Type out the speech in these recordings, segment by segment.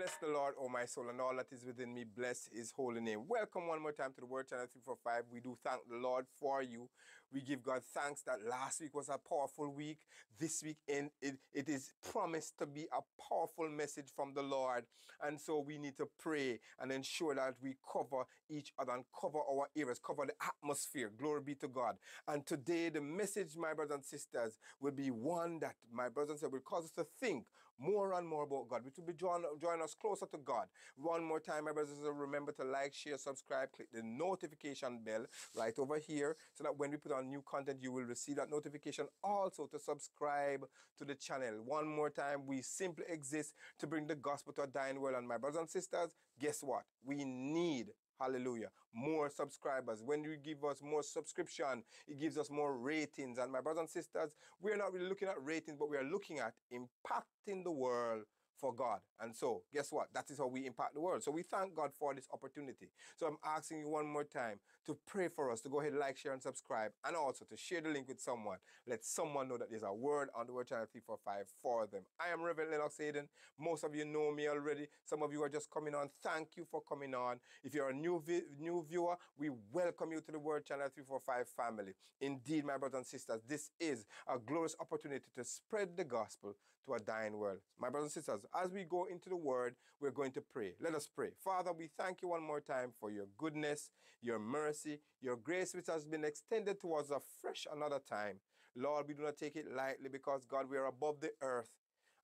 Bless the Lord, O my soul, and all that is within me. Bless his holy name. Welcome one more time to the Word Channel 345. We do thank the Lord for you. We give God thanks that last week was a powerful week. This week in it, it is promised to be a powerful message from the Lord. And so we need to pray and ensure that we cover each other and cover our ears, cover the atmosphere. Glory be to God. And today the message, my brothers and sisters, will be one that my brothers and sisters will cause us to think more and more about God, which will be drawing, drawing us closer to God. One more time, my brothers remember to like, share, subscribe, click the notification bell right over here so that when we put on new content, you will receive that notification. Also, to subscribe to the channel. One more time, we simply exist to bring the gospel to a dying world. And my brothers and sisters, guess what? We need Hallelujah. More subscribers. When you give us more subscription, it gives us more ratings. And my brothers and sisters, we're not really looking at ratings, but we are looking at impacting the world for God. And so, guess what? That is how we impact the world. So we thank God for this opportunity. So I'm asking you one more time to pray for us, to go ahead, like, share, and subscribe, and also to share the link with someone. Let someone know that there's a word on the Word Channel 345 for them. I am Reverend Lennox Hayden. Most of you know me already. Some of you are just coming on. Thank you for coming on. If you're a new new viewer, we welcome you to the Word Channel 345 family. Indeed, my brothers and sisters, this is a glorious opportunity to spread the gospel to a dying world. My brothers and sisters, as we go into the Word, we're going to pray. Let us pray. Father, we thank you one more time for your goodness, your mercy, your grace, which has been extended towards us fresh another time. Lord, we do not take it lightly because, God, we are above the earth.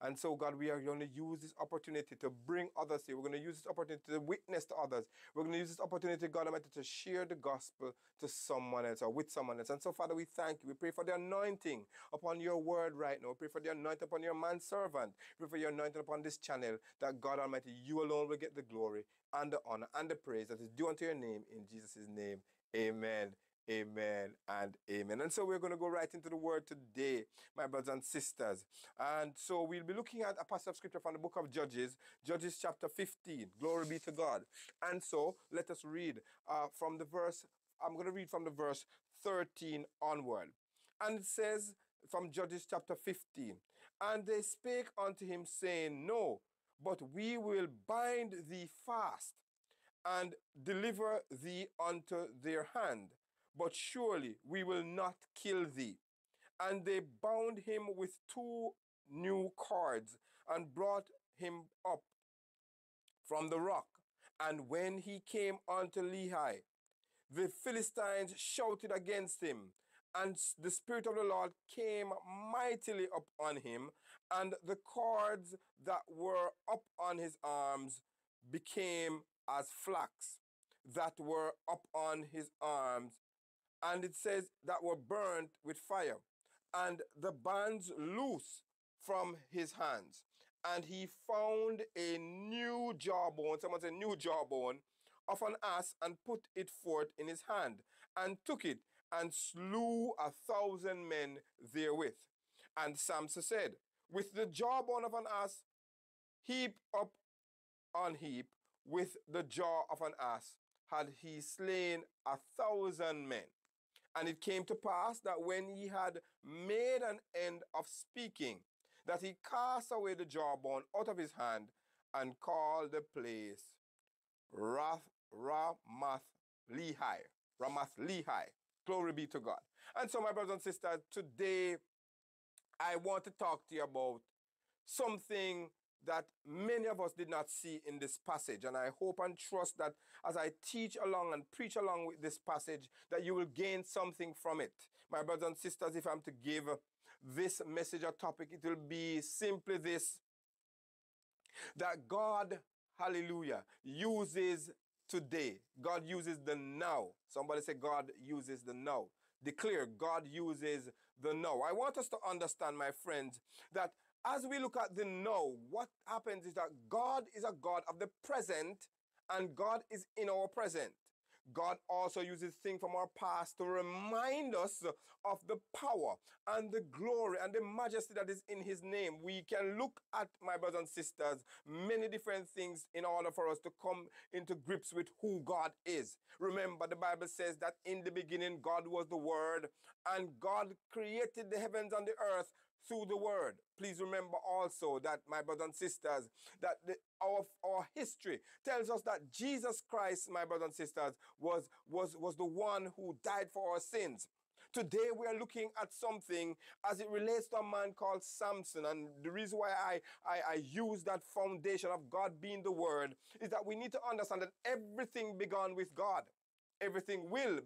And so, God, we are going to use this opportunity to bring others here. We're going to use this opportunity to witness to others. We're going to use this opportunity, God Almighty, to share the gospel to someone else or with someone else. And so, Father, we thank you. We pray for the anointing upon your word right now. We pray for the anointing upon your manservant. We pray for your anointing upon this channel that, God Almighty, you alone will get the glory and the honor and the praise that is due unto your name. In Jesus' name, amen. Amen and amen. And so we're going to go right into the word today, my brothers and sisters. And so we'll be looking at a passage of scripture from the book of Judges, Judges chapter 15. Glory be to God. And so let us read uh, from the verse, I'm going to read from the verse 13 onward. And it says from Judges chapter 15, And they spake unto him, saying, No, but we will bind thee fast and deliver thee unto their hand but surely we will not kill thee. And they bound him with two new cords and brought him up from the rock. And when he came unto Lehi, the Philistines shouted against him, and the Spirit of the Lord came mightily upon him, and the cords that were up on his arms became as flax that were up on his arms and it says that were burnt with fire, and the bands loose from his hands. And he found a new jawbone, someone said new jawbone, of an ass, and put it forth in his hand, and took it, and slew a thousand men therewith. And Samson said, With the jawbone of an ass, heap up on heap, with the jaw of an ass, had he slain a thousand men. And it came to pass that when he had made an end of speaking, that he cast away the jawbone out of his hand and called the place Rath Ramath Lehi. Ramath Lehi. Glory be to God. And so, my brothers and sisters, today I want to talk to you about something that many of us did not see in this passage. And I hope and trust that as I teach along and preach along with this passage, that you will gain something from it. My brothers and sisters, if I'm to give this message or topic, it will be simply this that God, hallelujah, uses today. God uses the now. Somebody say, God uses the now. Declare, God uses the now. I want us to understand, my friends, that as we look at the now, what happens is that God is a God of the present and God is in our present. God also uses things from our past to remind us of the power and the glory and the majesty that is in His name. We can look at, my brothers and sisters, many different things in order for us to come into grips with who God is. Remember, the Bible says that in the beginning, God was the Word, and God created the heavens and the earth through the word. Please remember also that, my brothers and sisters, that the, our, our history tells us that Jesus Christ, my brothers and sisters, was, was, was the one who died for our sins. Today we are looking at something as it relates to a man called Samson. And the reason why I, I, I, use that foundation of God being the word is that we need to understand that everything began with God. Everything will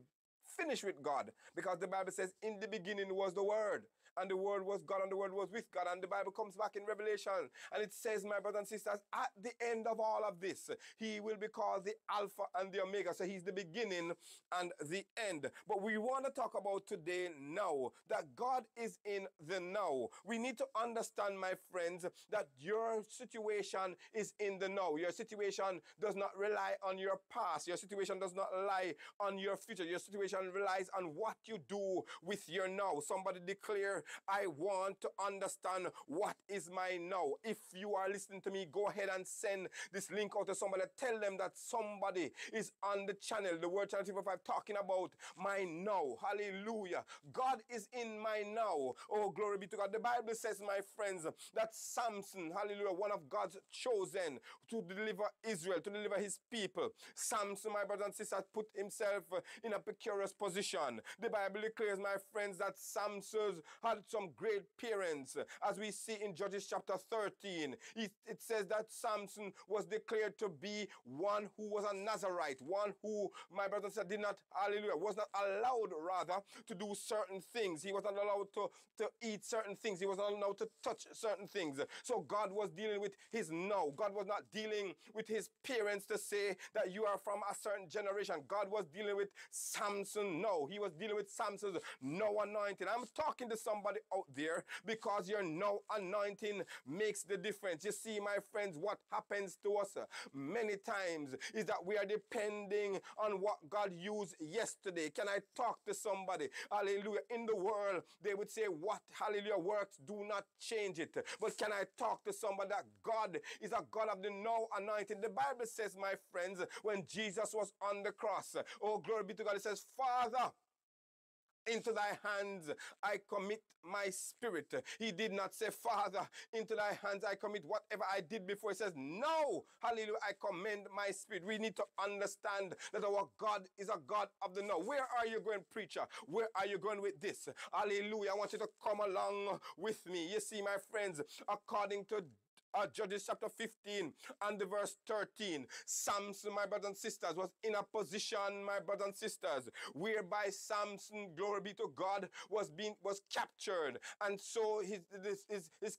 finish with God because the Bible says, in the beginning was the word and the word was God and the word was with God. And the Bible comes back in Revelation and it says, my brothers and sisters, at the end of all of this, he will be called the Alpha and the Omega. So he's the beginning and the end. But we want to talk about today now that God is in the now. We need to understand, my friends, that your situation is in the now. Your situation does not rely on your past. Your situation does not rely on your future. Your situation relies on what you do with your now. Somebody declare, I want to understand what is my now. If you are listening to me, go ahead and send this link out to somebody. Tell them that somebody is on the channel, the Word Channel 5, talking about my now. Hallelujah. God is in my now. Oh, glory be to God. The Bible says, my friends, that Samson, hallelujah, one of God's chosen to deliver Israel, to deliver his people. Samson, my brothers and sisters, put himself in a precarious position. The Bible declares, my friends, that Samson had some great parents. As we see in Judges chapter 13, it, it says that Samson was declared to be one who was a Nazarite, one who, my brother said, did not, hallelujah, was not allowed rather to do certain things. He was not allowed to, to eat certain things. He was not allowed to touch certain things. So God was dealing with his no. God was not dealing with his parents to say that you are from a certain generation. God was dealing with Samson no. He was dealing with Samson's no anointing. I'm talking to somebody out there because your no anointing makes the difference. You see, my friends, what happens to us uh, many times is that we are depending on what God used yesterday. Can I talk to somebody? Hallelujah. In the world, they would say, What hallelujah works, do not change it. But can I talk to somebody that God is a God of the no anointing? The Bible says, my friends, when Jesus was on the cross, oh, glory be to God, it says, Father, into thy hands I commit my spirit. He did not say, Father, into thy hands I commit whatever I did before. He says, No, hallelujah, I commend my spirit. We need to understand that our God is a God of the now. Where are you going, preacher? Where are you going with this? Hallelujah. I want you to come along with me. You see, my friends, according to uh, Judges chapter 15 and the verse 13. Samson, my brothers and sisters, was in a position, my brothers and sisters, whereby Samson, glory be to God, was being was captured. And so his, his, his, his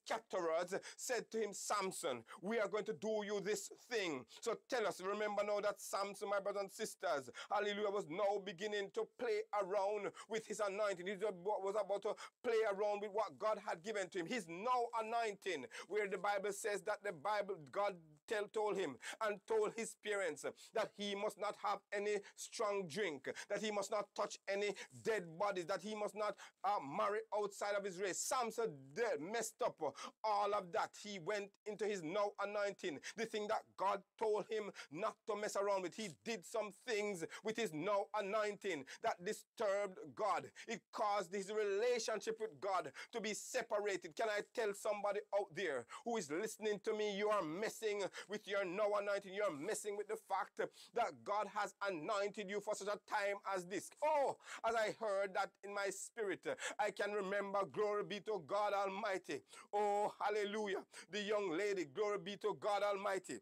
said to him, Samson, we are going to do you this thing. So tell us, remember now that Samson, my brothers and sisters, hallelujah, was now beginning to play around with his anointing. He was about to play around with what God had given to him. His now anointing, where the Bible says that the Bible, God tell, told him and told his parents that he must not have any strong drink, that he must not touch any dead bodies, that he must not uh, marry outside of his race. Samson dead, messed up all of that. He went into his now anointing, the thing that God told him not to mess around with. He did some things with his now anointing that disturbed God. It caused his relationship with God to be separated. Can I tell somebody out there who is listening to me, you are messing with your now anointing. You're messing with the fact that God has anointed you for such a time as this. Oh, as I heard that in my spirit, I can remember, glory be to God Almighty. Oh, hallelujah. The young lady, glory be to God Almighty.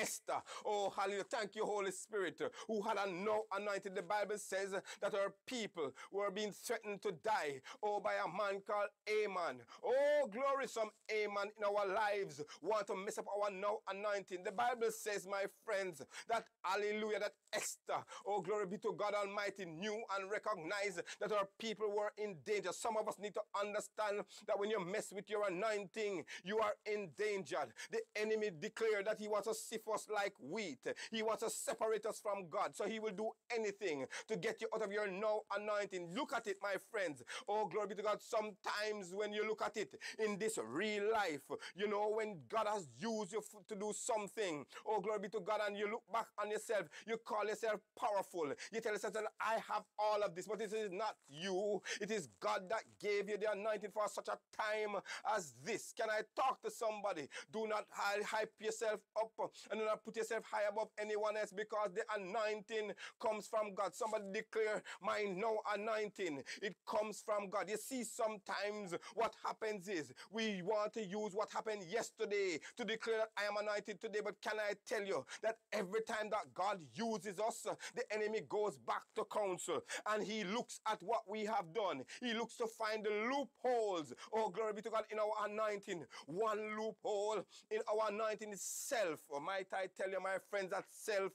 Esther. Oh, hallelujah. Thank you, Holy Spirit, who had a no anointed. The Bible says that our people were being threatened to die, oh, by a man called Haman. Oh, glory, some Haman in our lives want to mess up our no anointing. The Bible says, my friends, that hallelujah, that Esther, oh, glory be to God Almighty, knew and recognized that our people were in danger. Some of us need to understand that when you mess with your anointing, you are endangered. The enemy declared that he wants to sift us like wheat. He wants to separate us from God. So he will do anything to get you out of your now anointing. Look at it, my friends. Oh, glory be to God. Sometimes when you look at it in this real life, you know, when God has used you to do something, oh, glory be to God, and you look back on yourself, you call yourself powerful. You tell yourself, I have all of this, but this is not you. It is God that gave you the anointing for such a time as this. Can I talk to somebody? Do not hype yourself up and do not put yourself high above anyone else because the anointing comes from God. Somebody declare, My no anointing. It comes from God. You see, sometimes what happens is we want to use what happened yesterday to declare that I am anointed today. But can I tell you that every time that God uses us, the enemy goes back to counsel and he looks at what we have done. He looks to find the loopholes. Oh, glory be to God in our anointing. One loophole in our anointing is self. Or oh, might I tell you, my friends, that self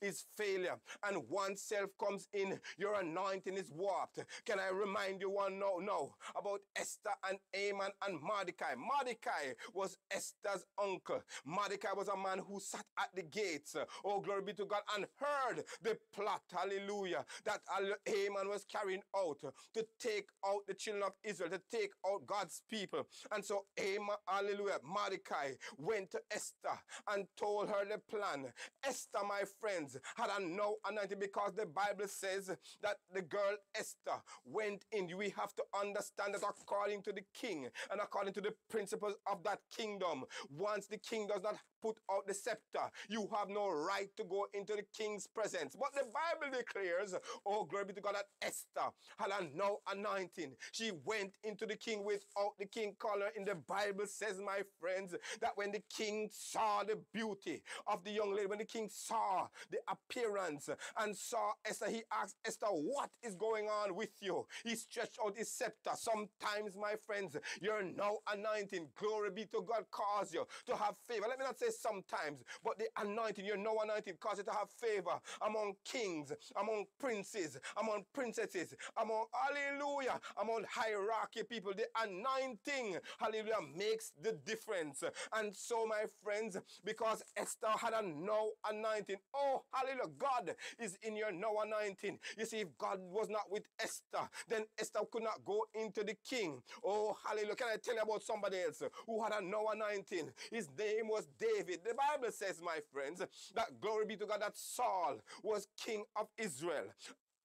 is failure. And once self comes in, your anointing is warped. Can I remind you one now, now about Esther and Haman and Mordecai? Mordecai was Esther's uncle. Mordecai was a man who sat at the gates. Oh, glory be to God, and heard the plot, hallelujah, that Haman was carrying out to take out the children of Israel, to take out God's people. And so Haman, hallelujah, Mordecai went to Esther and told her the plan. Esther, my friends, had a no anointing because the Bible says that the girl Esther went in. We have to understand that according to the king and according to the principles of that kingdom, once the king does not put out the scepter, you have no right to go into the king's presence. But the Bible declares, oh, glory be to God, that Esther had a no anointing. She went into the king without the king color. In the Bible says, my friends, that when the king saw the beauty of the young lady, when the king saw the appearance and saw Esther, he asked Esther, what is going on with you? He stretched out his scepter. Sometimes, my friends, your no anointing, glory be to God, cause you to have favor. Let me not say sometimes, but the anointing, your no anointing, cause you to have favor among kings, among princes, among princesses, among, hallelujah, among hierarchy people. The anointing, hallelujah, makes the difference. And so, my friends, because Esther had a no anointing, oh, hallelujah, God is in your no anointing. You see, if God was not with Esther, then Esther could not go into the king. Oh, hallelujah. Can I tell you about somebody else who had a no anointing? His name was David. The Bible says, my friends, that glory be to God that Saul was king of Israel.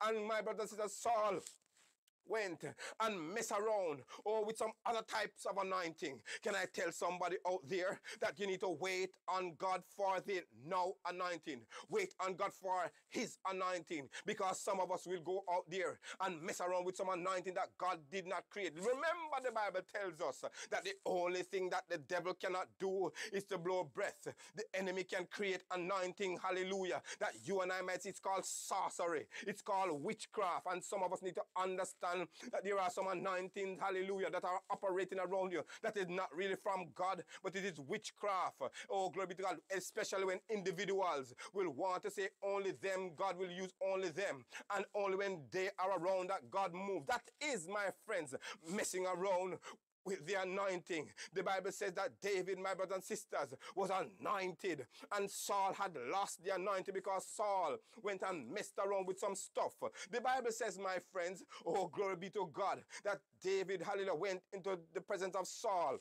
And my brother and sister, Saul went and mess around or with some other types of anointing. Can I tell somebody out there that you need to wait on God for the now anointing? Wait on God for his anointing because some of us will go out there and mess around with some anointing that God did not create. Remember the Bible tells us that the only thing that the devil cannot do is to blow breath. The enemy can create anointing, hallelujah, that you and I might see. It's called sorcery. It's called witchcraft. And some of us need to understand that there are some anointings, hallelujah, that are operating around you that is not really from God, but it is witchcraft. Oh, glory to God, especially when individuals will want to say only them, God will use only them, and only when they are around that God moves. That is, my friends, messing around with the anointing. The Bible says that David, my brothers and sisters, was anointed, and Saul had lost the anointing because Saul went and messed around with some stuff. The Bible says, my friends, oh, glory be to God, that David, hallelujah, went into the presence of Saul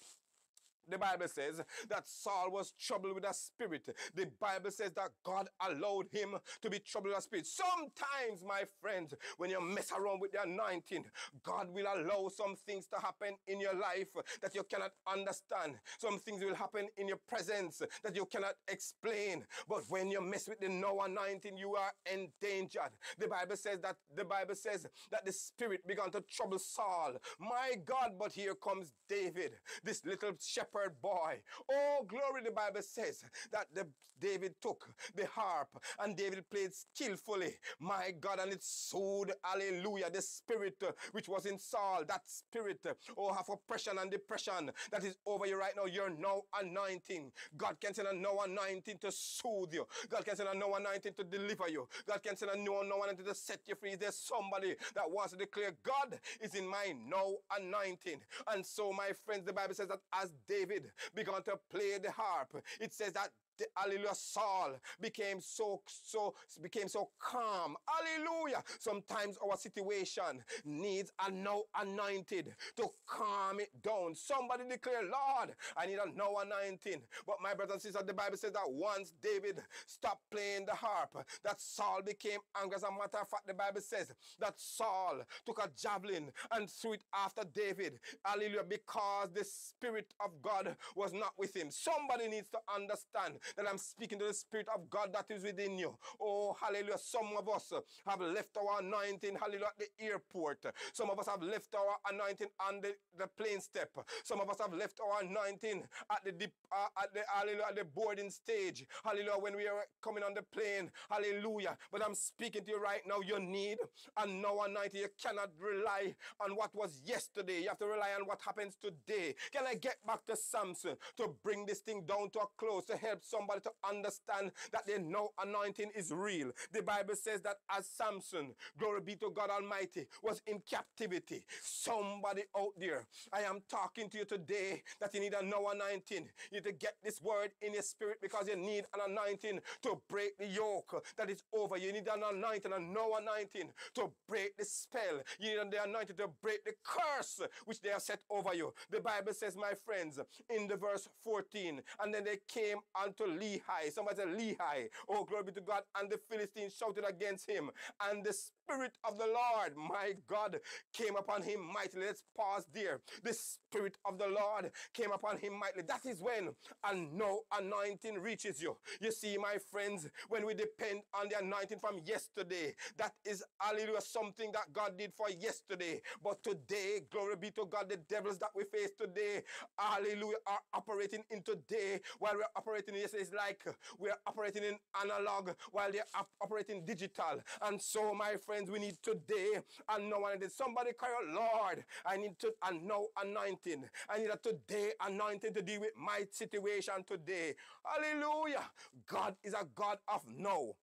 the Bible says that Saul was troubled with a spirit. The Bible says that God allowed him to be troubled with a spirit. Sometimes, my friends, when you mess around with the anointing, God will allow some things to happen in your life that you cannot understand. Some things will happen in your presence that you cannot explain. But when you mess with the no anointing, you are endangered. The Bible says that the Bible says that the spirit began to trouble Saul. My God, but here comes David, this little shepherd shepherd boy. Oh, glory, the Bible says that the, David took the harp and David played skillfully. My God, and it soothed, hallelujah, the spirit uh, which was in Saul, that spirit, uh, oh, have oppression and depression that is over you right now. You're now anointing. God can send a no anointing to soothe you. God can send a no anointing to deliver you. God can send a no, no anointing to set you free. There's somebody that wants to declare, God is in my no anointing. And so, my friends, the Bible says that as David David began to play the harp, it says that the hallelujah Saul became so so became so calm. Hallelujah. Sometimes our situation needs a now anointed to calm it down. Somebody declare, Lord, I need a now anointing. But my brothers and sisters, the Bible says that once David stopped playing the harp, that Saul became angry. As a matter of fact, the Bible says that Saul took a javelin and threw it after David. Hallelujah. Because the Spirit of God was not with him. Somebody needs to understand that I'm speaking to the Spirit of God that is within you. Oh, hallelujah. Some of us have left our anointing, hallelujah, at the airport. Some of us have left our anointing on the, the plane step. Some of us have left our anointing at the deep, uh, at the hallelujah, at the boarding stage. Hallelujah. When we are coming on the plane. Hallelujah. But I'm speaking to you right now. You need and now anointing. You cannot rely on what was yesterday. You have to rely on what happens today. Can I get back to Samson to bring this thing down to a close to help somebody to understand that the no anointing is real? The Bible says that as Samson, glory be to God Almighty, was in captivity, somebody out there, I am talking to you today that you need a no anointing. You need to get this word in your spirit because you need an anointing to break the yoke that is over. You need an anointing, a no anointing to break the spell. You need the anointing to break the curse which they have set over you. The Bible says, my friends, in the verse 14, and then they came unto Lehi. Somebody said Lehi. Oh, glory be to God. And the Philistines shouted against him. And the Spirit of the Lord, my God, came upon him mightily. Let's pause there. The Spirit of the Lord came upon him mightily. That is when a no anointing reaches you. You see, my friends, when we depend on the anointing from yesterday, that is, hallelujah, something that God did for yesterday. But today, glory be to God, the devils that we face today, hallelujah, are operating in today while we're operating in yesterday. It's like we're operating in analog while they're operating digital. And so, my friends, we need today and no one did. Somebody cry out, Lord, I need to and no anointing. I need a today anointing to deal with my situation today. Hallelujah. God is a God of no.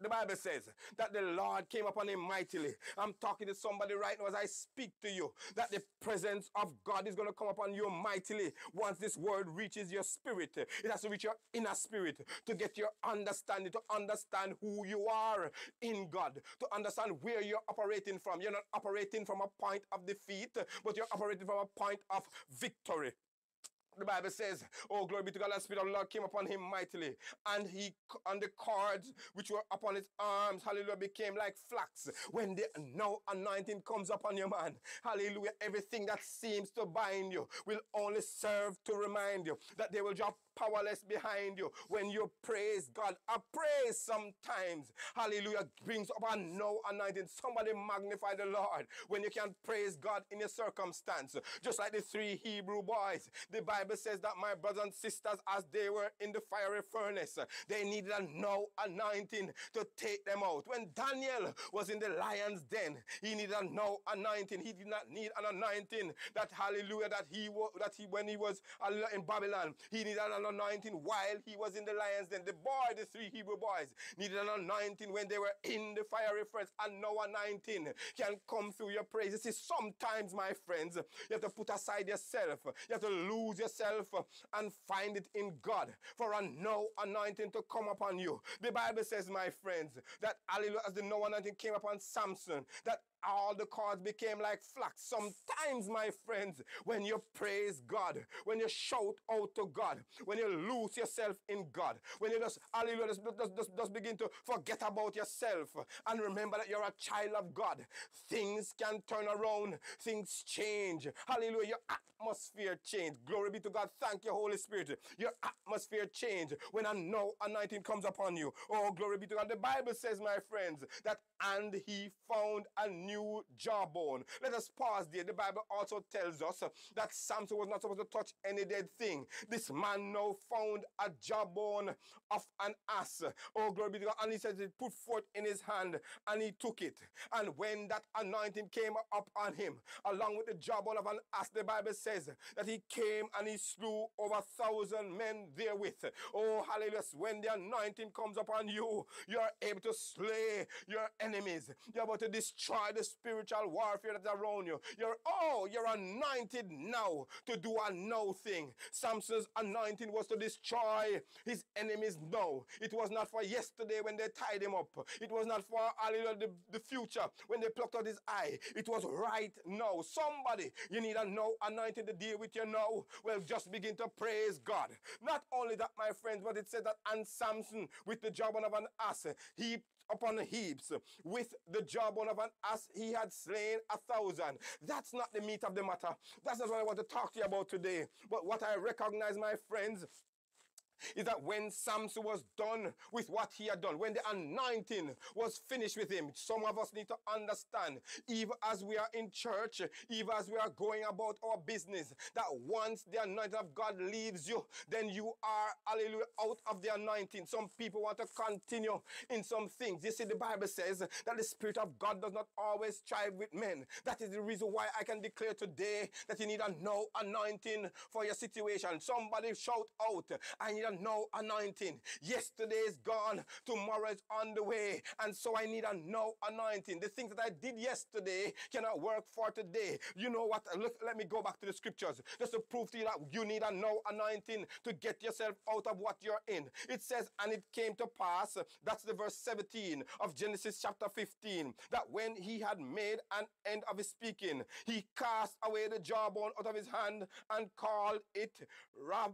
The Bible says that the Lord came upon him mightily. I'm talking to somebody right now as I speak to you that the presence of God is going to come upon you mightily once this word reaches your spirit. It has to reach your inner spirit to get your understanding, to understand who you are in God, to understand where you're operating from. You're not operating from a point of defeat, but you're operating from a point of victory the Bible says, Oh, glory be to God, the Spirit of the Lord came upon him mightily, and he and the cords which were upon his arms, hallelujah, became like flax. When the no anointing comes upon your man, hallelujah, everything that seems to bind you will only serve to remind you that they will drop powerless behind you when you praise God. A praise sometimes, hallelujah, brings up a no anointing. Somebody magnify the Lord when you can't praise God in your circumstance. Just like the three Hebrew boys, the Bible says that my brothers and sisters, as they were in the fiery furnace, they needed a no anointing to take them out. When Daniel was in the lion's den, he needed a no anointing. He did not need an anointing that hallelujah that he that he when he was in Babylon, he needed an anointing while he was in the lion's den. The boy, the three Hebrew boys, needed an anointing when they were in the fiery furnace, and no anointing can come through your praise. You see, sometimes, my friends, you have to put aside yourself, you have to lose yourself and find it in God for a no anointing to come upon you. The Bible says, my friends, that hallelujah, as the no anointing came upon Samson, that all the cords became like flax. Sometimes, my friends, when you praise God, when you shout out to God, when you lose yourself in God, when you just, hallelujah, just, just, just begin to forget about yourself and remember that you're a child of God, things can turn around, things change. Hallelujah, your atmosphere change. Glory be to God. Thank you, Holy Spirit. Your atmosphere change when a no anointing comes upon you. Oh, glory be to God. The Bible says, my friends, that and he found a new jawbone. Let us pause there. The Bible also tells us that Samson was not supposed to touch any dead thing. This man now found a jawbone of an ass. Oh, glory be to God. And he says he put forth in his hand and he took it. And when that anointing came up on him, along with the jawbone of an ass, the Bible says that he came and he slew over a thousand men therewith. Oh, hallelujah. When the anointing comes upon you, you are able to slay your enemies. You're about to destroy the the spiritual warfare that's around you. You're, oh, you're anointed now to do a no thing. Samson's anointing was to destroy his enemies now. It was not for yesterday when they tied him up. It was not for hallelujah, the, the future when they plucked out his eye. It was right now. Somebody, you need a no anointing to deal with you now. Well, just begin to praise God. Not only that, my friends, but it said that and Samson with the jawbone of an ass, he upon heaps. With the jawbone of an ass, he had slain a thousand. That's not the meat of the matter. That's not what I want to talk to you about today. But what I recognize, my friends, is that when Samson was done with what he had done, when the anointing was finished with him, some of us need to understand, even as we are in church, even as we are going about our business, that once the anointing of God leaves you, then you are, hallelujah, out of the anointing. Some people want to continue in some things. You see, the Bible says that the Spirit of God does not always strive with men. That is the reason why I can declare today that you need a no anointing for your situation. Somebody shout out, I need a no anointing. Yesterday is gone, tomorrow is on the way. And so I need a no anointing. The things that I did yesterday cannot work for today. You know what? Look, let me go back to the scriptures just to prove to you that you need a no anointing to get yourself out of what you're in. It says, and it came to pass, that's the verse 17 of Genesis chapter 15, that when he had made an end of his speaking, he cast away the jawbone out of his hand and called it Ram,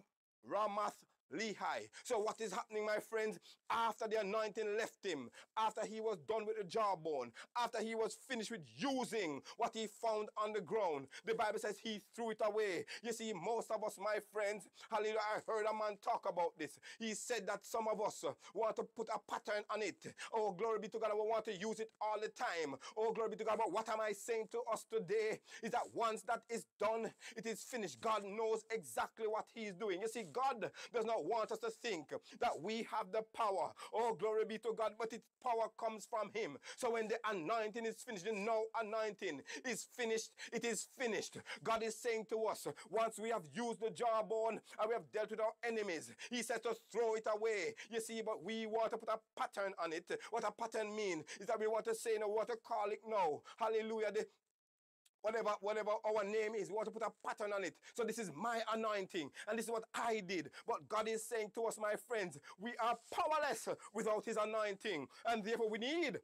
Ramath Lehi. So what is happening, my friends? After the anointing left him, after he was done with the jawbone, after he was finished with using what he found on the ground, the Bible says he threw it away. You see, most of us, my friends, hallelujah, I heard a man talk about this. He said that some of us uh, want to put a pattern on it. Oh, glory be to God, we want to use it all the time. Oh, glory be to God. But what am I saying to us today is that once that is done, it is finished. God knows exactly what he is doing. You see, God does not want us to think that we have the power. Oh, glory be to God, but its power comes from Him. So when the anointing is finished, the no anointing is finished, it is finished. God is saying to us, once we have used the jawbone and we have dealt with our enemies, He says to throw it away. You see, but we want to put a pattern on it. What a pattern mean is that we want to say, no, we want to call it no. Hallelujah. The, whatever, whatever our name is. We want to put a pattern on it. So this is my anointing. And this is what I did. But God is saying to us, my friends, we are powerless without his anointing. And therefore we need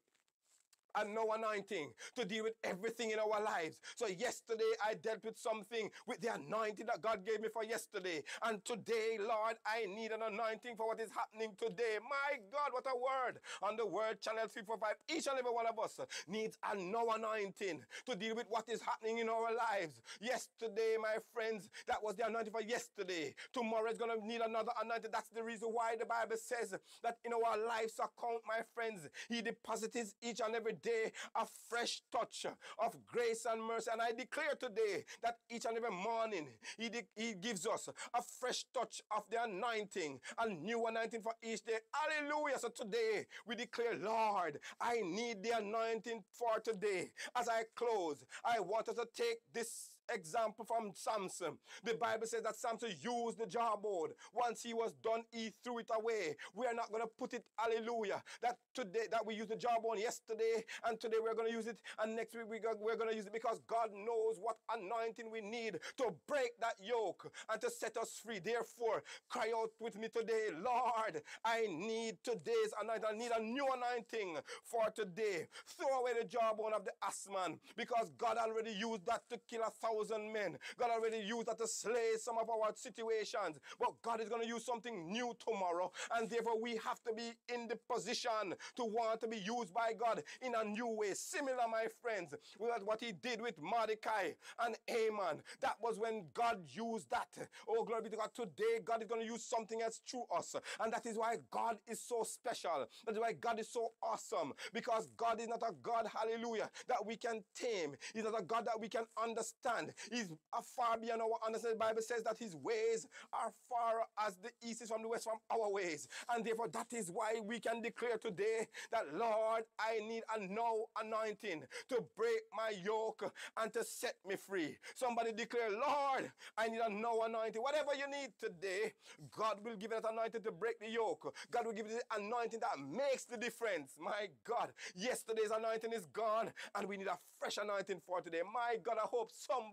and no anointing to deal with everything in our lives. So yesterday I dealt with something with the anointing that God gave me for yesterday. And today, Lord, I need an anointing for what is happening today. My God, what a word on the word channel 345. Each and every one of us needs a no anointing to deal with what is happening in our lives. Yesterday, my friends, that was the anointing for yesterday. Tomorrow is going to need another anointing. That's the reason why the Bible says that in our lives account, my friends, He deposits each and every day a fresh touch of grace and mercy. And I declare today that each and every morning he, he gives us a fresh touch of the anointing, a new anointing for each day. Hallelujah. So today we declare, Lord, I need the anointing for today. As I close, I want us to take this example from Samson. The Bible says that Samson used the jawbone. Once he was done, he threw it away. We are not going to put it, hallelujah, that today, that we used the jawbone yesterday, and today we're going to use it, and next week we're going to use it because God knows what anointing we need to break that yoke and to set us free. Therefore, cry out with me today, Lord, I need today's anointing. I need a new anointing for today. Throw away the jawbone of the assman because God already used that to kill a thousand thousand men. God already used that to slay some of our situations. But God is going to use something new tomorrow. And therefore, we have to be in the position to want to be used by God in a new way. Similar, my friends, with what he did with Mordecai and Haman. That was when God used that. Oh, glory be to God. Today, God is going to use something else through us. And that is why God is so special. That is why God is so awesome. Because God is not a God, hallelujah, that we can tame. He's not a God that we can understand. Understand. He's far beyond our understanding. The Bible says that his ways are far as the east is from the west from our ways. And therefore, that is why we can declare today that, Lord, I need a now anointing to break my yoke and to set me free. Somebody declare, Lord, I need a now anointing. Whatever you need today, God will give you that anointing to break the yoke. God will give you the anointing that makes the difference. My God, yesterday's anointing is gone, and we need a fresh anointing for today. My God, I hope somebody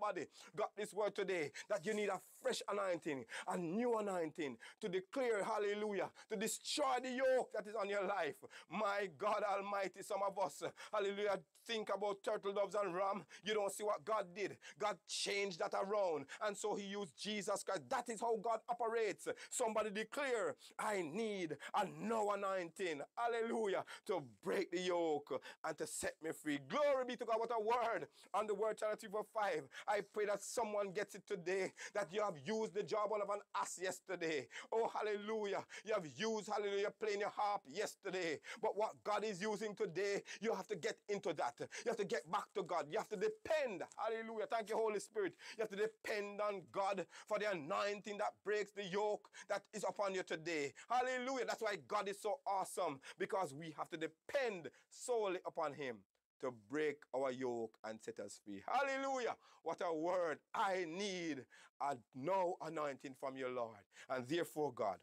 got this word today that you need a fresh anointing, a new anointing to declare, hallelujah, to destroy the yoke that is on your life. My God Almighty, some of us, hallelujah, think about turtle doves and ram. You don't see what God did. God changed that around, and so He used Jesus Christ. That is how God operates. Somebody declare, I need a new anointing, hallelujah, to break the yoke and to set me free. Glory be to God. What a word on the word channel 345. I pray that someone gets it today that you have used the jawbone of an ass yesterday. Oh, hallelujah. You have used, hallelujah, playing your harp yesterday. But what God is using today, you have to get into that. You have to get back to God. You have to depend. Hallelujah. Thank you, Holy Spirit. You have to depend on God for the anointing that breaks the yoke that is upon you today. Hallelujah. That's why God is so awesome because we have to depend solely upon Him to break our yoke and set us free. Hallelujah. What a word. I need a no anointing from your Lord. And therefore, God,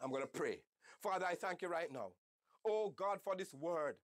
I'm going to pray. Father, I thank you right now. Oh God, for this word.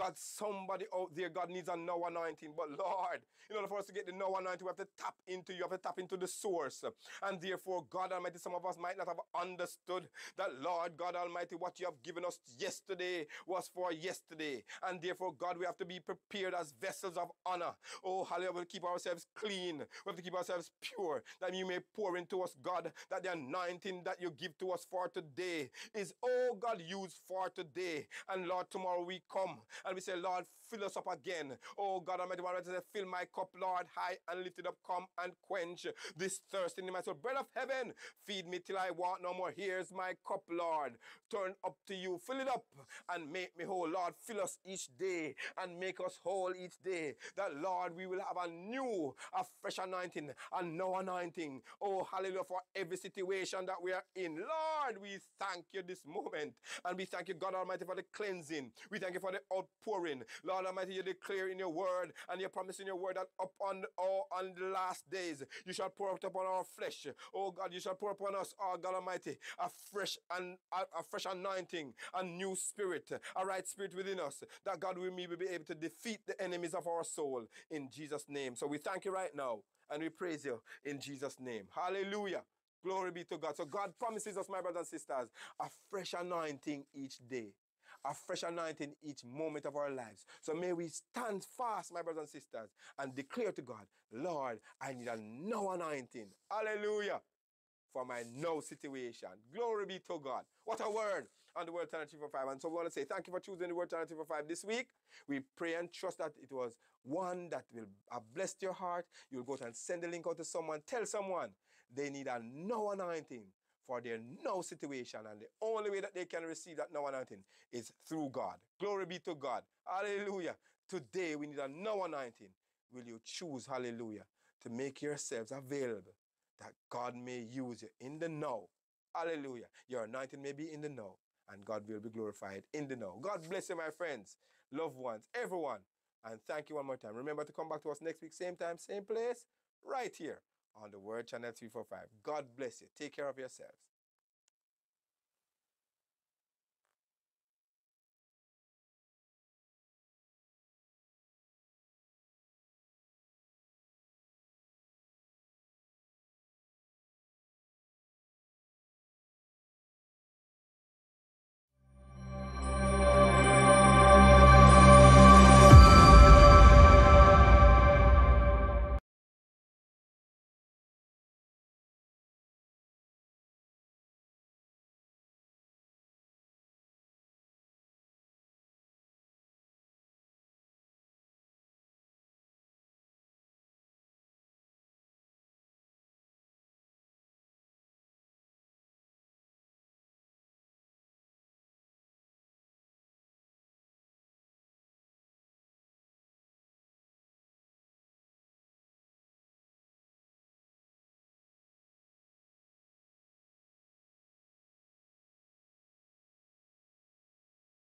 God, somebody out there, God needs a no anointing. But Lord, in order for us to get the no anointing, we have to tap into you, have to tap into the source. And therefore, God Almighty, some of us might not have understood that, Lord God Almighty, what you have given us yesterday was for yesterday. And therefore, God, we have to be prepared as vessels of honor. Oh, hallelujah, we keep ourselves clean. We have to keep ourselves pure, that you may pour into us, God, that the anointing that you give to us for today is, oh God, used for today. And Lord, tomorrow we come we say, Lord, fill us up again. Oh God Almighty, one say, fill my cup, Lord, high and lift it up. Come and quench this thirst in my soul. Bread of heaven, feed me till I want no more. Here's my cup, Lord. Turn up to you. Fill it up and make me whole. Lord, fill us each day and make us whole each day. That, Lord, we will have a new, a fresh anointing, a no anointing. Oh, hallelujah, for every situation that we are in. Lord, we thank you this moment. And we thank you, God Almighty, for the cleansing. We thank you for the outpouring. Lord Almighty, you declare in your word and you promise in your word that upon all on the last days you shall pour out upon our flesh. Oh God, you shall pour upon us, oh God Almighty, a fresh and a, a fresh anointing, a new spirit, a right spirit within us, that God will be able to defeat the enemies of our soul in Jesus' name. So we thank you right now and we praise you in Jesus' name. Hallelujah. Glory be to God. So God promises us, my brothers and sisters, a fresh anointing each day a fresh anointing each moment of our lives. So may we stand fast, my brothers and sisters, and declare to God, Lord, I need a no anointing. Hallelujah. For my no situation. Glory be to God. What a word on the Word Channel 345. And so we want to say thank you for choosing the Word Channel 345 this week. We pray and trust that it was one that will have blessed your heart. You'll go and send the link out to someone. Tell someone they need a no anointing for their no situation. And the only way that they can receive that no anointing is through God. Glory be to God. Hallelujah. Today we need a no anointing. Will you choose, hallelujah, to make yourselves available that God may use you in the now? Hallelujah. Your anointing may be in the now, and God will be glorified in the now. God bless you, my friends, loved ones, everyone. And thank you one more time. Remember to come back to us next week, same time, same place, right here on the Word Channel 345. God bless you. Take care of yourselves.